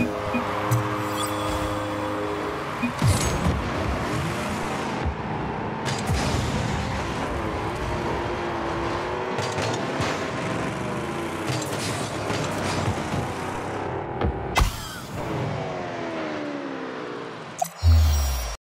you